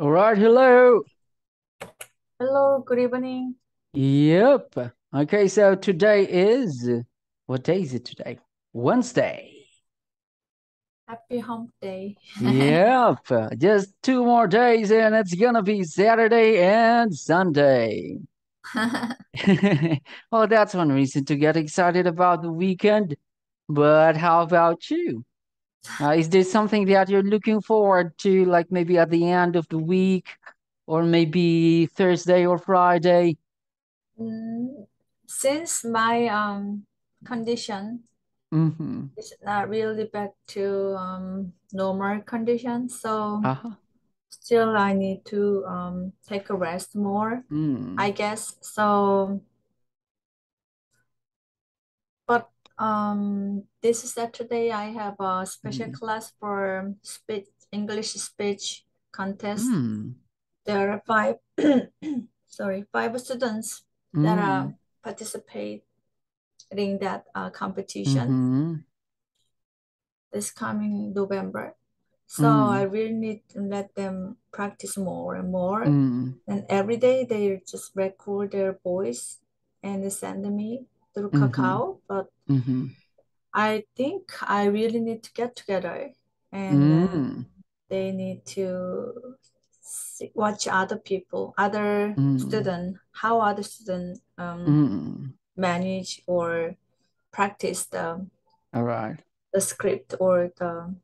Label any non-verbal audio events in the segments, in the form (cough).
All right, hello. Hello, good evening. Yep. Okay, so today is what day is it today? Wednesday. Happy hump day. (laughs) Yep. Just two more days and it's gonna be Saturday and Sunday. (laughs) (laughs) Well, that's one reason to get excited about the weekend. But how about you? Uh, is there something that you're looking forward to, like maybe at the end of the week, or maybe Thursday or Friday? Mm, Since my um condition Mm-hmm. is not really back to um normal condition, so Uh-huh. still I need to um take a rest more, Mm. I guess. So, but um this Saturday I have a special Mm. class for speech English speech contest. Mm. There are five (clears throat) sorry, five students that are Mm. participating in that uh, competition Mm-hmm. this coming November. So I Mm. really need to let them practice more and more. Mm. And every day they just record their voice and send me through Mm-hmm. Kakao. But Mm-hmm. I think I really need to get together and uh, Mm. they need to see, watch other people, other Mm. student, how other student um, Mm. manage or practice the All right. the script or the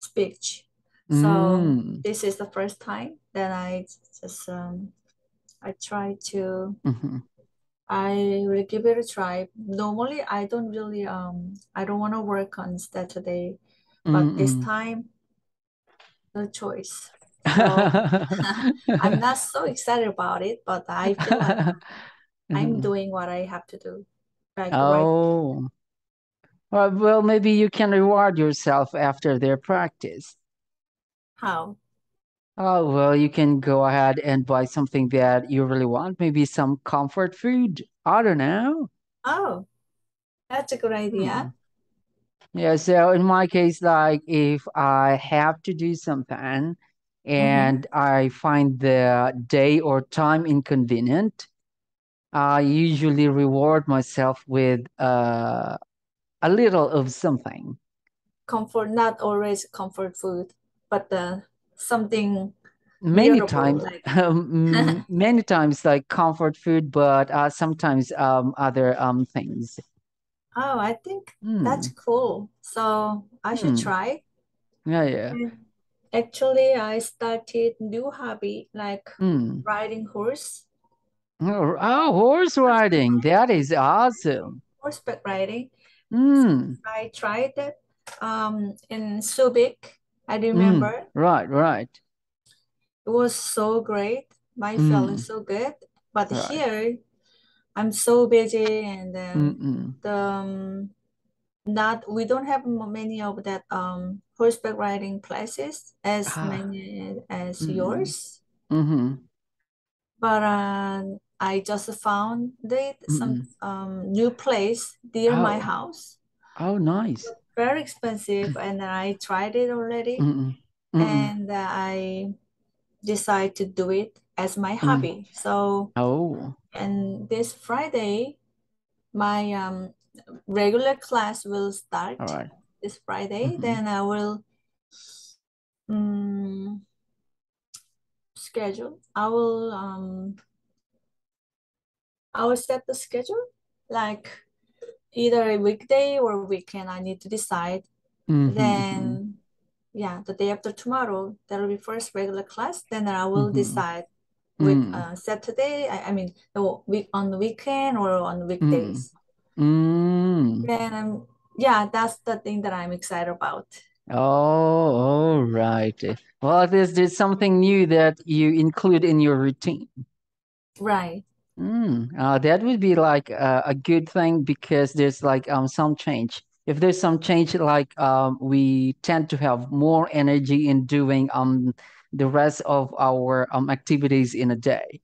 speech. So Mm. this is the first time that I just um I try to Mm-hmm. I will give it a try. Normally I don't really um I don't want to work on Saturday, but this Mm-mm. time no choice. (laughs) So (laughs) I'm not so excited about it, but I feel like (laughs) I'm Mm. doing what I have to do. Like right Oh. Well, well, maybe you can reward yourself after their practice. how? Oh, well, you can go ahead and buy something that you really want, maybe some comfort food. I don't know. Oh, that's a good idea. Hmm. Yeah, so in my case, like if I have to do something Mm-hmm. and I find the day or time inconvenient, I usually reward myself with uh, a little of something. Comfort, not always comfort food, but uh, something Many times, like (laughs) um, many times like comfort food, but uh, sometimes um, other um things. Oh, I think that's Hmm. cool. So I should Hmm. try. Yeah, yeah. Actually, I started new hobby like Hmm. riding horse, Oh, oh, horse riding. That is awesome. horseback riding. So Hmm. I tried that um in Subic. I Hmm. remember Right, right. it was so great. My Hmm. feeling so good. But Right. here, I'm so busy and um, Mm-mm. the um, not we don't have many of that um horseback riding places as Ah. many as Mm-mm. yours. Mm-hmm. But uh, I just found it some um new place near my Oh, house. oh, nice. Very expensive, and I tried it already, Mm-mm. Mm-mm. and uh, I decided to do it as my Mm. hobby. So, Oh. and this Friday, my um regular class will start right. this Friday. Mm-hmm. Then I will um schedule. I will um I will set the schedule like either a weekday or weekend. I need to decide. Mm-hmm. Mm-hmm. Then yeah, the day after tomorrow, that will be first regular class. Then I will Mm-hmm. decide with Mm. uh Saturday. I, I mean the week on the weekend or on Mm. weekdays. Mm. Then um, yeah, that's the thing that I'm excited about. Oh, all right. Well, there's there's something new that you include in your routine. Right. Mm, uh, that would be like a, a good thing because there's like um some change. If there's some change, like um we tend to have more energy in doing um the rest of our um activities in a day.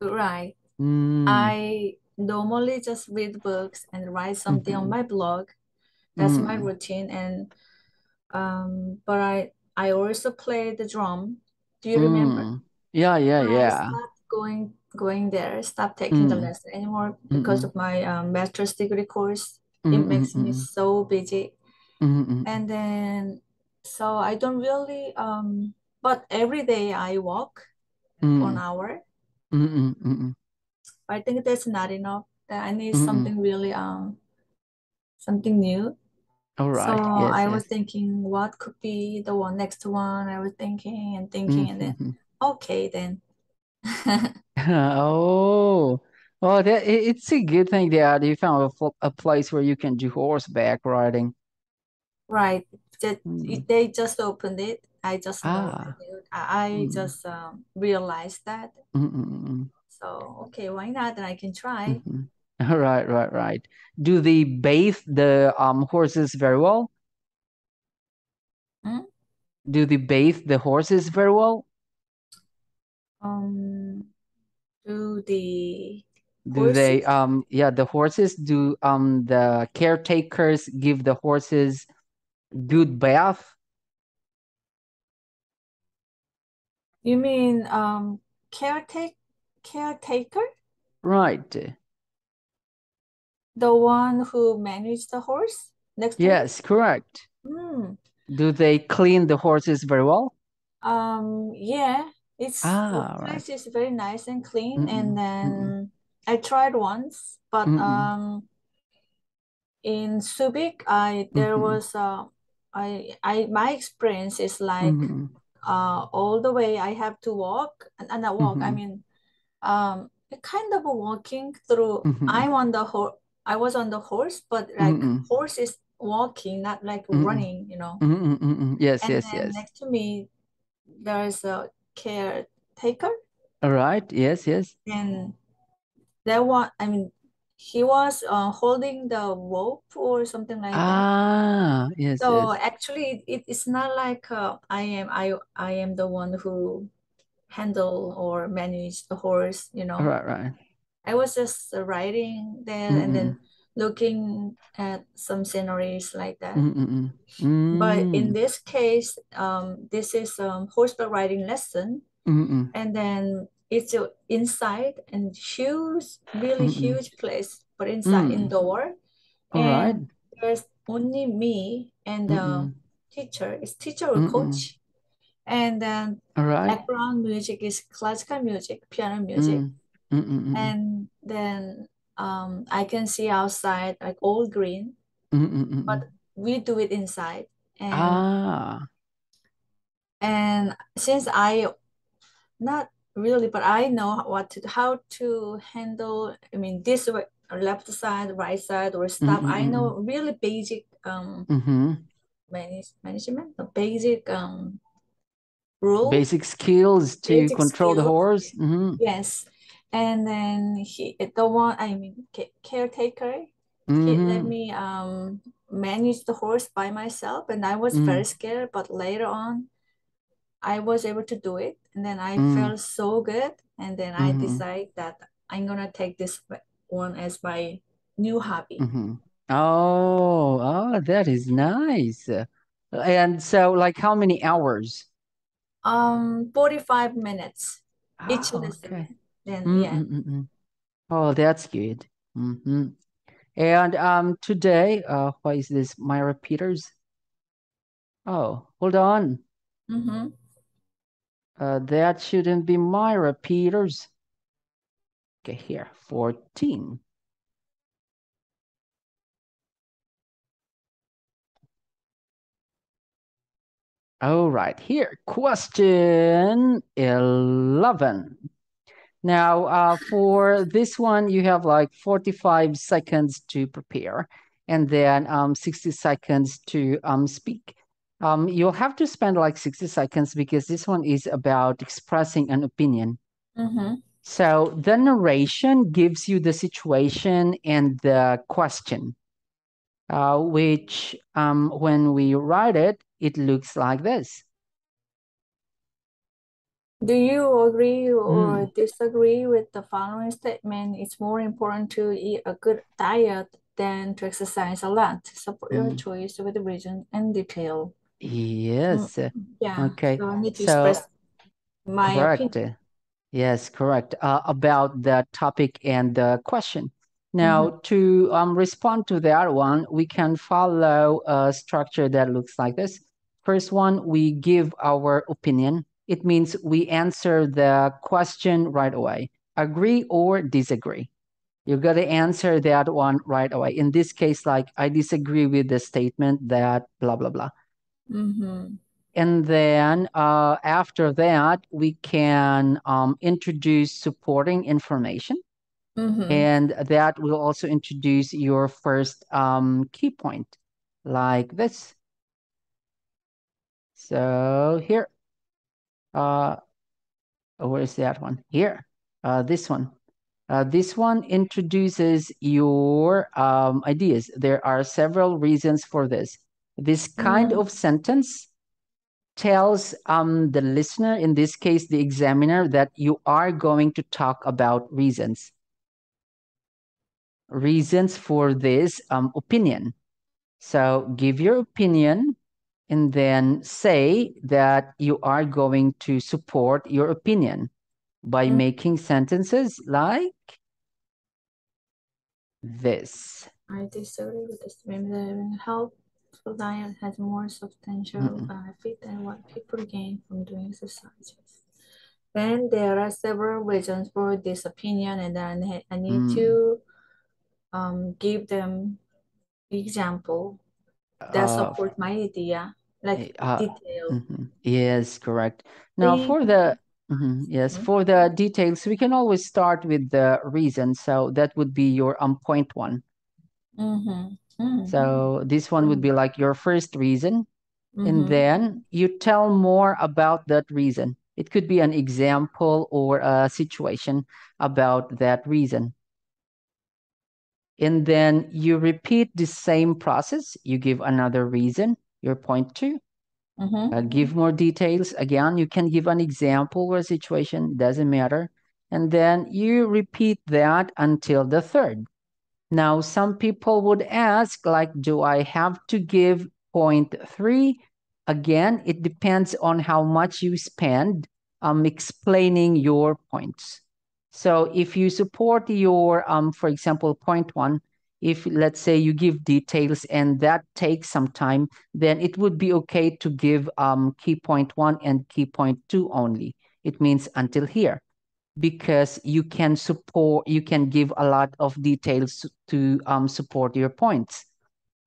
Right. Mm, I normally just read books and write something on mhm, my blog. That's my mm, routine and um but I I also play the drum. Do you remember? Mm. Yeah, yeah, yeah. going going there, stop taking the Mm. lesson anymore because of my um, master's degree course. It makes me so busy. And then so I don't really um but every day I walk one mm-mm, hour. I think that's not enough. That I need something really um something new. All right. So. Yes, I was thinking what could be the one next one. I was thinking and thinking and then Mm-hmm. okay then. (laughs) (laughs) Oh, well, that it, it's a good thing that you found a, fl- a place where you can do horseback riding. Right. That Mm. they just opened it. I just Ah. I Mm. just um, realized that. Mm-mm-mm. So okay, why not? And I can try. Mm-hmm. (laughs) Right, right, right. Do they bathe the um horses very well? Hmm? Do they bathe the horses very well? Um, do the Do they um yeah, the horses do um the caretakers give the horses good bath? You mean um caretake caretaker? Right. The one who managed the horse next? Yes, correct. Hmm. Do they clean the horses very well? Um, yeah, it's Ah, right. place is very nice and clean. Mm-mm, And mm-mm, then I tried once, but um in Subic, I there was uh I I my experience is like uh all the way I have to walk and, and not walk, I mm-mm, mean um kind of walking through mm-mm, I'm on the horse I was on the horse, but like horse is walking, not like running, you know. Yes, And yes, then yes. next to me there's a caretaker All right. Yes, yes. and that one I mean he was uh, holding the rope or something like that. Ah, yes, So yes. actually it, it's not like uh, I am I I am the one who handle or manage the horse, you know. right, right. I was just riding there and Mm-mm, then looking at some sceneries like that. mm-mm, But in mm, this case, um, this is um horseback riding lesson, mm-mm, and then it's inside and huge, really mm-mm, huge place, but inside mm. indoor, All right. and there's only me and the Mm-mm, teacher. It's teacher or mm, mm. coach, and then All right. background music is classical music, piano music, Mm, and then um, I can see outside like all green, mm-mm, mm-mm. but we do it inside. And Ah, and since I not really, but I know what to how to handle. I mean, this way, left side, right side, or stop. I mm-mm, know really basic um mm-hmm. manage management, the basic um rule, Basic skills to basic control the horse. Mm-hmm. Yes, and then he the one I mean ca- caretaker. He let Mm-hmm. me um manage the horse by myself, and I was Mm, very scared. But later on, I was able to do it, and then I mm, felt so good. And then I mm-hmm. decide that I'm gonna take this one as my new hobby. Mm-hmm. Oh, oh, that is nice. And so, like, how many hours? Um, 45 minutes each Ah, lesson. okay. Then yeah. Mm-mm-mm. Oh, that's good. Mm-hmm. And um, today, uh, why is this? Myra Peters? Oh, hold on. Mm-hmm. Uh, that shouldn't be Myra Peters. Okay, here, 14. All right, here, question 11. Now, uh, for this one, you have like 45 seconds to prepare and then um, 60 seconds to um, speak. Um, you'll have to spend like 60 seconds because this one is about expressing an opinion. Mm-hmm. So the narration gives you the situation and the question, uh, which um, when we write it, it looks like this. Do you agree or Mm. disagree with the following statement? It's more important to eat a good diet than to exercise a lot. Support your Mm. choice with the reason and detail. Yes. Mm, yeah. Okay. So I need to So express my correct. opinion. Yes, correct. Uh, about the topic and the question. Now, Mhm. to um, respond to that one, we can follow a structure that looks like this. First one, we give our opinion. It means we answer the question right away. Agree or disagree. You got to answer that one right away. In this case, like I disagree with the statement that blah blah blah. Mm-hmm. And then uh, after that, we can um, introduce supporting information. Mm-hmm. And that will also introduce your first um, key point, like this. So here, uh, where is that one? Here, uh, this one. Uh, this one introduces your um, ideas. There are several reasons for this. This kind Mm-hmm. of sentence tells um, the listener, in this case, the examiner, that you are going to talk about reasons. Reasons for this um, opinion. So give your opinion and then say that you are going to support your opinion by Mm. making sentences like this. I disagree with this that healthful diet has more substantial Mm-mm. benefit than what people gain from doing exercises. Then there are several reasons for this opinion, and then I need Mm. to um, give them example that Uh, support my idea, like uh, detail. mhm. Yes, correct. Now We- for the mhm, yes, Mhm. for the details, we can always start with the reason. So that would be your um point one. Mhm. Mhm. So this one would be like your first reason, and then you tell more about that reason. It could be an example or a situation about that reason. And then you repeat the same process. You give another reason, your point two. Mhm. Uh, give more details. Again, you can give an example or a situation, doesn't matter. And then you repeat that until the third. Now, some people would ask, like, do I have to give point three? Again, it depends on how much you spend um, explaining your points. So if you support your, um, for example, point one, if let's say you give details and that takes some time, then it would be okay to give um, key point one and key point two only. It means until here because you can support you can give a lot of details to um, support your points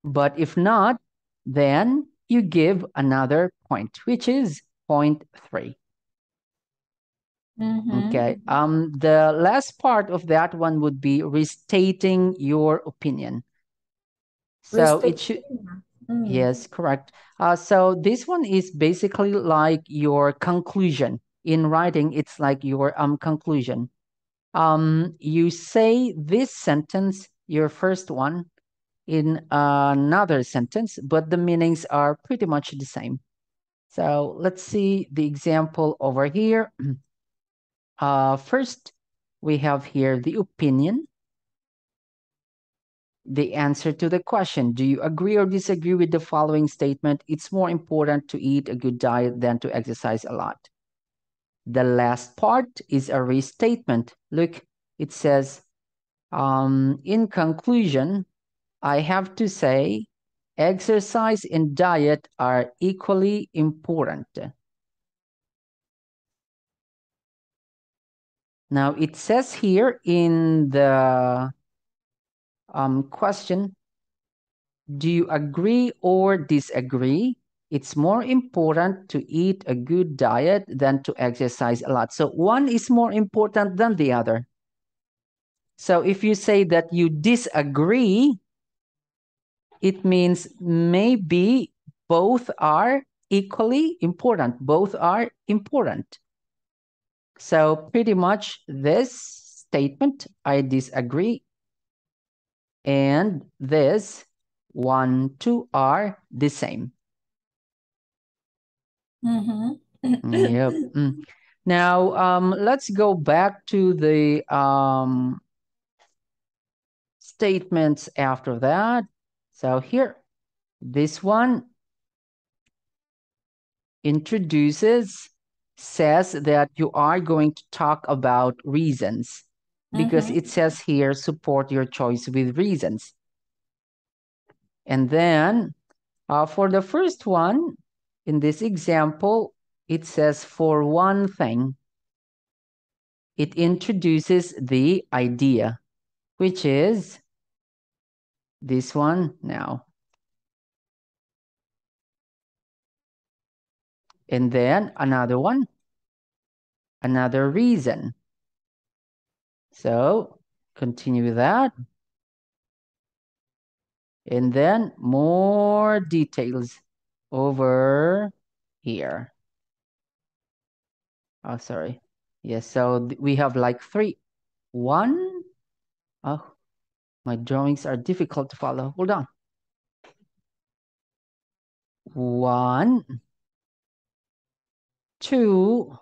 but if not then you give another point which is point three Mhm. okay um the last part of that one would be restating your opinion so it should Mm. yes correct uh, so this one is basically like your conclusion in writing it's like your um conclusion um, you say this sentence, your first one, in another sentence, but the meanings are pretty much the same. So let's see the example over here. (clears throat) Uh, first, we have here the opinion, the answer to the question. Do you agree or disagree with the following statement? It's more important to eat a good diet than to exercise a lot. The last part is a restatement. Look, it says, um, in conclusion, I have to say exercise and diet are equally important. Now, it says here in the um, question, do you agree or disagree? It's more important to eat a good diet than to exercise a lot. So one is more important than the other. So if you say that you disagree, it means maybe both are equally important. Both are important. So pretty much this statement, I disagree. And this one, two are the same. Mhm. Yep. (laughs) Mm. Now, um, let's go back to the um, statements after that. So here, this one, introduces says that you are going to talk about reasons because Mhm. it says here support your choice with reasons. And then uh, for the first one, in this example, it says for one thing, it introduces the idea, which is this one now. And then another one, another reason. So continue that. And then more details over here. Oh, sorry. Yes, so we have like three. One. Oh, my drawings are difficult to follow. Hold on. One. Two.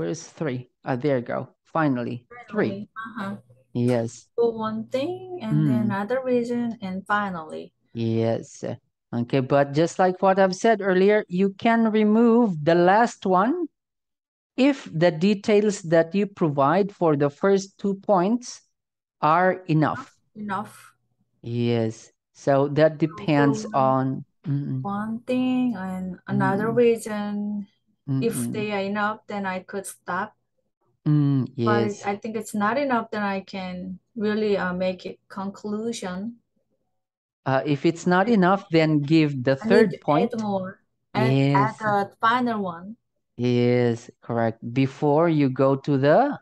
Where's three? Ah, there you go. Finally, three. Uh-huh. Yes. For one thing, and then Mm. another reason, and finally. Yes. Okay, but just like what I've said earlier, you can remove the last one if the details that you provide for the first two points are enough. Enough. Yes. So that depends on Mm-mm, One thing and another Mm. Reason. If mm-mm, they are enough, then I could stop. mm, But. I think it's not enough, then I can really uh, make a conclusion. Uh, if it's not enough, then give the I third point. add more. Add, Yes. add the final one. Yes, correct. Before you go to the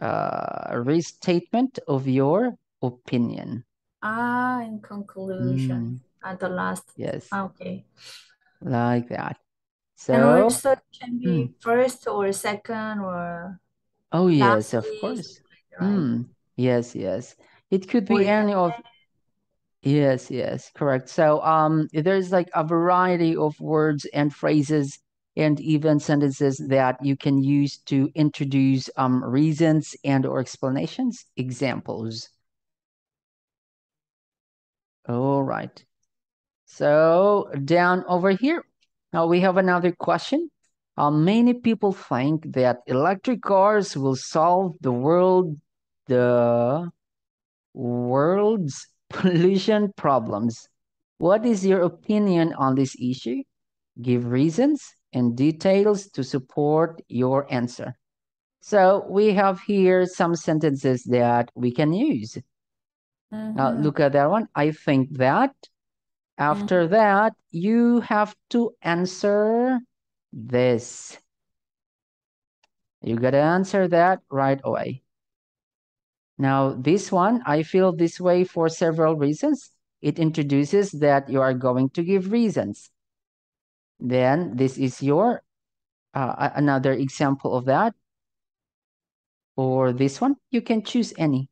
uh, restatement of your opinion. Ah, in conclusion. Mm, At the last. yes, Okay. like that. And So, also it can be mm, first or second or oh yes, of course. right? Mm, yes, yes. It could be can any of Yes, yes, correct. So um there's like a variety of words and phrases and even sentences that you can use to introduce um reasons and or explanations, examples. All right. So down over here, now we have another question. Uh, many people think that electric cars will solve the world, the world's (laughs) pollution problems. What is your opinion on this issue? Give reasons and details to support your answer. So we have here some sentences that we can use. Now Mhm. look at that one. I think that. After that, you have to answer this. You got to answer that right away. Now, this one, I feel this way for several reasons. It introduces that you are going to give reasons. Then this is your uh, another example of that. Or this one, you can choose any.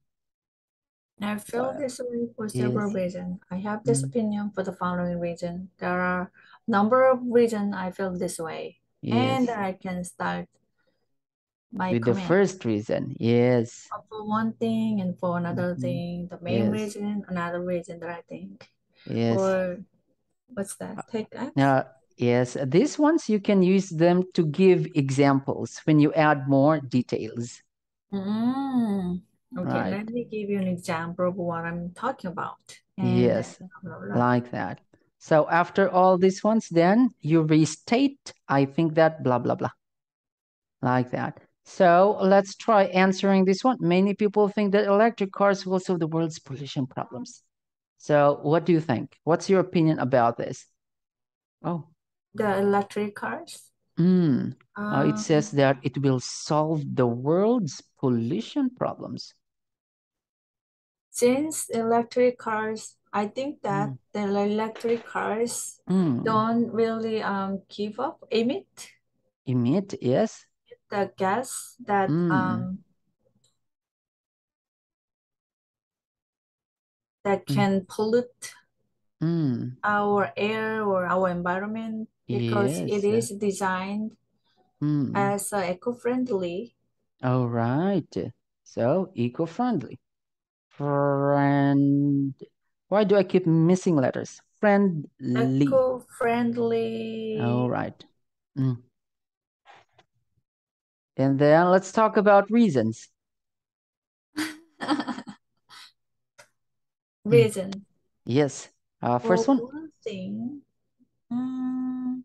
I feel this way for several yes. reasons. I have this Mm. opinion for the following reason. There are number of reasons I feel this way. And I can start my With the first reason. Yes. For one thing and for another Mhm. thing, the main Yes. reason, another reason that I think. Yes. Or what's that? Take X? Now, yes, these ones you can use them to give examples when you add more details. Mm. Okay, Right. let me give you an example of what I'm talking about. And Yes, blah, blah, blah. like that. So after all these ones, then you restate, I think that blah, blah, blah. Like that. So let's try answering this one. Many people think that electric cars will solve the world's pollution problems. So what do you think? What's your opinion about this? Oh, The electric cars. Mm. Uh, it Um, says that it will solve the world's pollution problems. Since electric cars, I think that the electric cars Mm. don't really um give up, emit Emit, yes. the gas that Mm. um that Mm. can pollute Mm. our air or our environment because it Yes. is designed Mm. as uh, eco-friendly. All right. So eco-friendly. Friend. Why do I keep missing letters? Eco-friendly. Eco-friendly. All right. Mm. And then let's talk about reasons. (laughs) Reason. Yes. Uh, first For one. one thing, mm,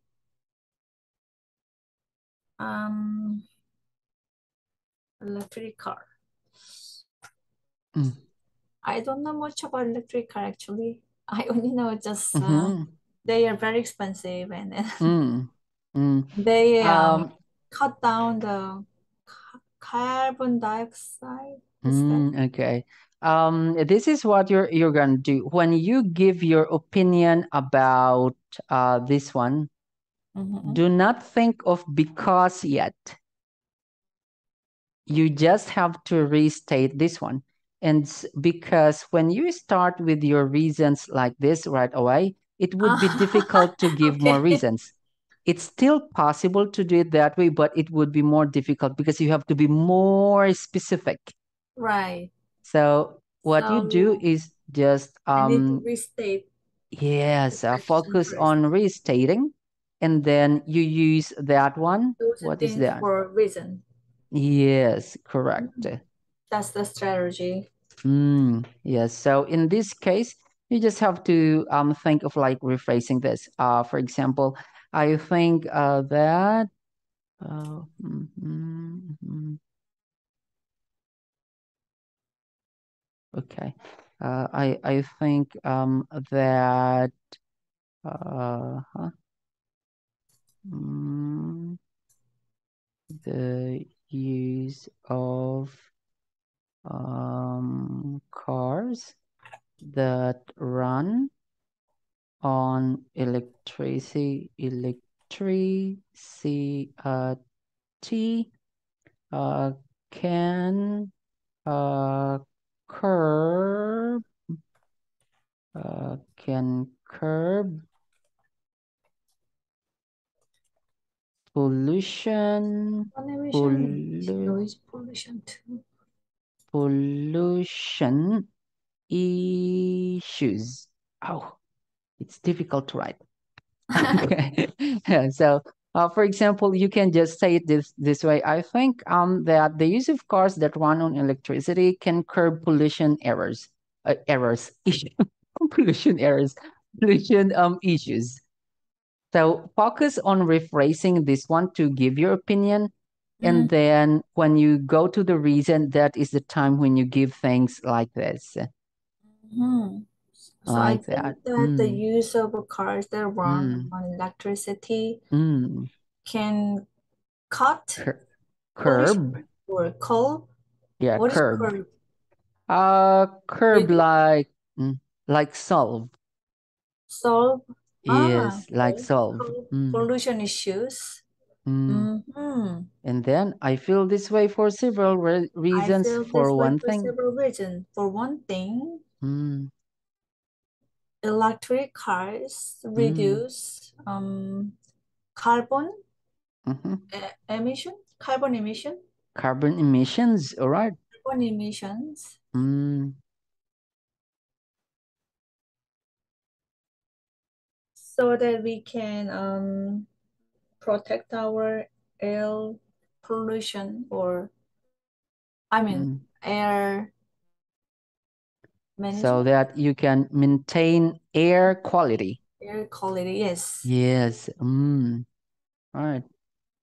um, electric car. Mm. I don't know much about electric car actually. (laughs) I only know just uh, Mhm. they are very expensive and (laughs) Mm. Mm. they um, Um, cut down the carbon dioxide. Mm, okay. Um, this is what you're you're gonna do when you give your opinion about uh this one. Mhm. Do not think of because yet. You just have to restate this one. And because when you start with your reasons like this right away, it would be difficult to (laughs) give more reasons. It's still possible to do it that way, but it would be more difficult because you have to be more specific. Right. So what you do is just I need to um restate yes, uh, focus first. on restating, and then you use that one. Those What is that? for a reason. Yes, correct. That's the strategy. Mm, yes. So in this case, you just have to um think of like rephrasing this. Uh, for example, I think uh that uh, mm, mm, mm. Okay. Uh, I I think um that uh huh, mm, the use of um cars that run on electricity electricity uh, can uh, curb uh, can curb pollution pollu pollution too. pollution issues. Oh, it's difficult to write. (laughs) Okay. (laughs) So, uh, for example, you can just say it this this way. I think um that the use of cars that run on electricity can curb pollution errors, uh, errors, (laughs) issue, pollution errors, pollution um issues. So focus on rephrasing this one to give your opinion, and Mm. then when you go to the reason, that is the time when you give things like this, Mhm. So I like think that. that the Mm, use of cars that run mm, on electricity mm. can cut Cur- pollution curb, or curb. yeah, What is curb. curb? Uh, curb like mm, like solve. solve. Ah, Yes, like okay. solve. Curb Mm, pollution issues. mm. Mhm. And then I feel this way for several re I reasons. feel For this way one for thing, several reasons. For one thing, mm, electric cars mm, reduce um carbon mhm. e- emission, carbon emission, Carbon emissions, all right. carbon emissions. Mm, so that we can um, protect our air pollution or I mean mm. air So that you can maintain air quality. air quality, yes. Yes. Mm, all right.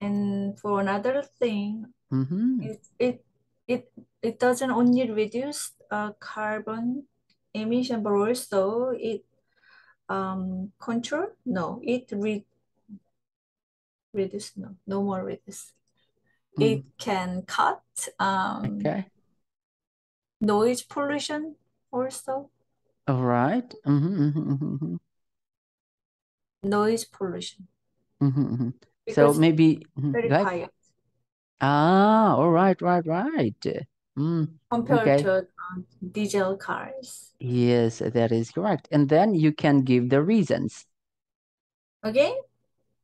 And for another thing, Mm-hmm. it it it it doesn't only reduce uh, carbon emission, but also it um control no it re reduce no no more reduce. Mm, It can cut um okay. noise pollution also. All right. Mm-hmm, mm-hmm, mm-hmm, noise pollution mm-hmm, mm-hmm. So maybe very ahead. quiet Ah, all right, right, right. Mm, compared okay. to um, diesel cars. Yes, that is correct. And then you can give the reasons.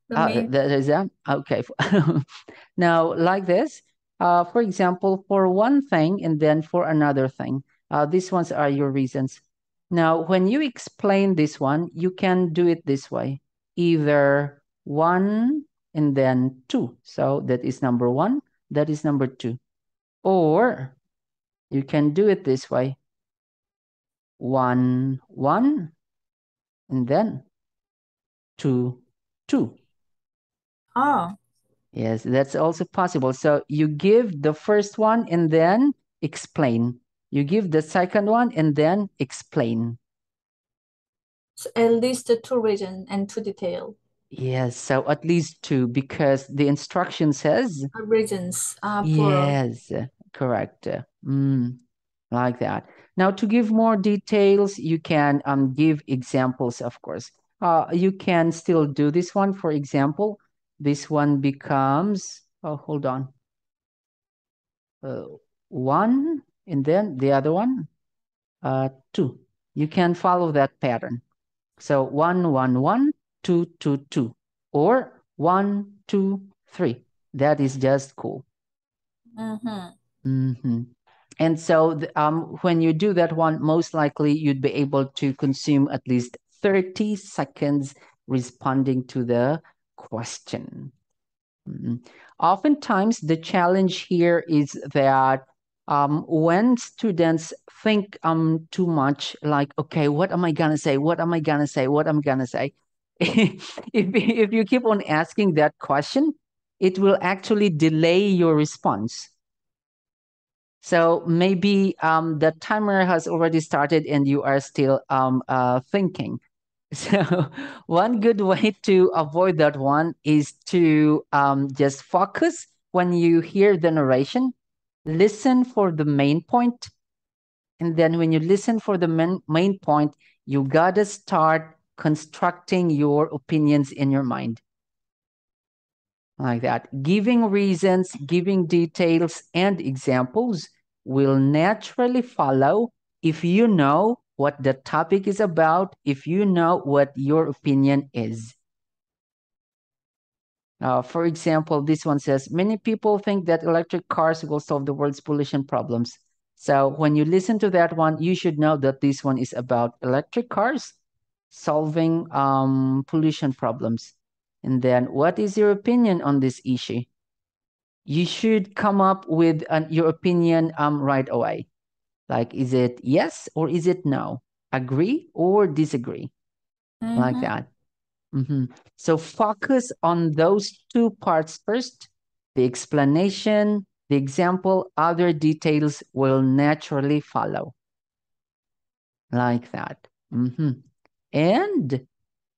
The Ah, main that is that. Okay. (laughs) Now, like this, uh, for example, for one thing and then for another thing. Uh, these ones are your reasons. Now, when you explain this one, you can do it this way. Either one and then two. So that is number one, that is number two. Or you can do it this way. One, one, and then two, two. Oh. Yes, that's also possible. So you give the first one and then explain. You give the second one and then explain. So at least two reason and two detail. Yes, so at least two because the instruction says reasons. Yes, correct. Mm, like that. Now, to give more details, you can um, give examples, of course. Uh, you can still do this one. For example, this one becomes, oh, hold on. Uh, one, and then the other one, uh, two. You can follow that pattern. So one, one, one, two, two, two, or one, two, three. That is just cool. Mm-hmm. Mm-hmm. And so the, um, when you do that one, most likely you'd be able to consume at least 30 seconds responding to the question. Mm-hmm. Oftentimes, the challenge here is that um, when students think um too much, like, okay, what am I gonna say? What am I gonna say? What am I gonna say? (laughs) if if you keep on asking that question, it will actually delay your response. So maybe um, the timer has already started and you are still um, uh, thinking. (laughs) So one good way to avoid that one is to um, just focus when you hear the narration, listen for the main point, and then when you listen for the main, main point, you gotta start constructing your opinions in your mind. Like that. Giving reasons, giving details and examples will naturally follow if you know what the topic is about, if you know what your opinion is. Uh, for example, this one says, many people think that electric cars will solve the world's pollution problems. So when you listen to that one, you should know that this one is about electric cars solving um, pollution problems. And then what is your opinion on this issue? You should come up with an, your opinion um, right away. Like, is it yes or is it no? Agree or disagree? Mm-hmm. Like that. Mm-hmm. So focus on those two parts first the explanation, the example, other details will naturally follow. Like that. Mm-hmm. And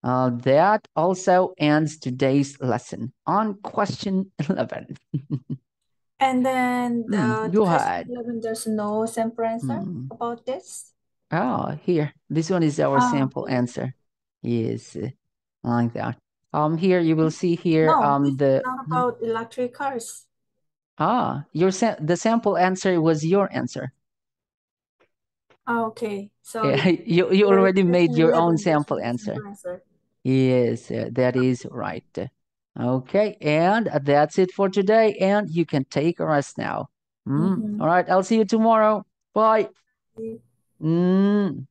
uh, that also ends today's lesson on question 11. (laughs) And then the mm, ahead. 11, there's no sample answer mm. about this. Oh, here. This one is our oh. sample answer. Yes, like that. Um, here you will see here no, um the not about electric cars. Ah, your sa the sample answer was your answer. Oh, okay. So yeah, you (laughs) you already made your own sample answer. answer. Yes, uh, that is right. Okay, and that's it for today. And you can take a rest now. Mm. Mm -hmm. All right, I'll see you tomorrow. Bye. Mm.